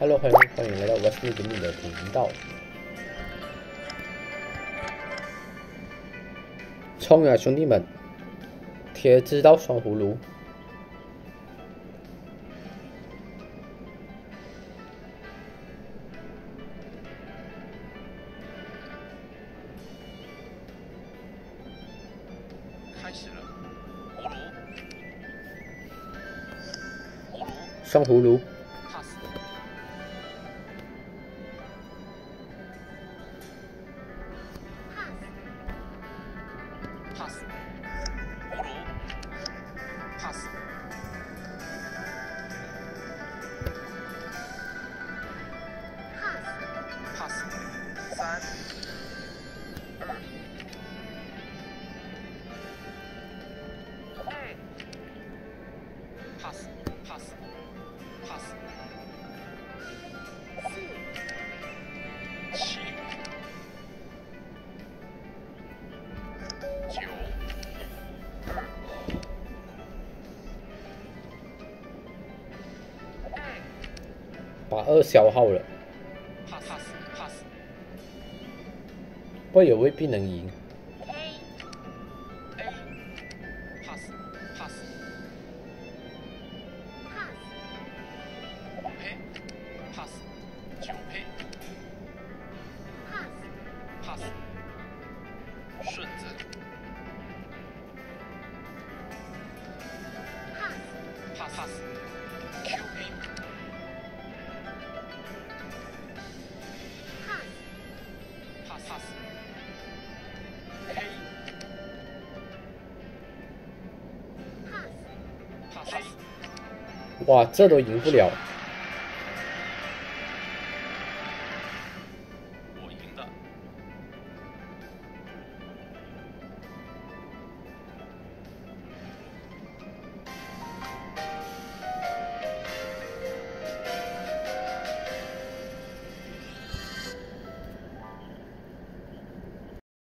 Hello，欢迎欢迎来到 West 的你的频道。冲啊，兄弟们！铁知道双葫芦。开始了，葫芦，葫芦双葫芦，把二消耗了，pass pass pass，不过也未必能赢。Pass 哇，这都赢不了。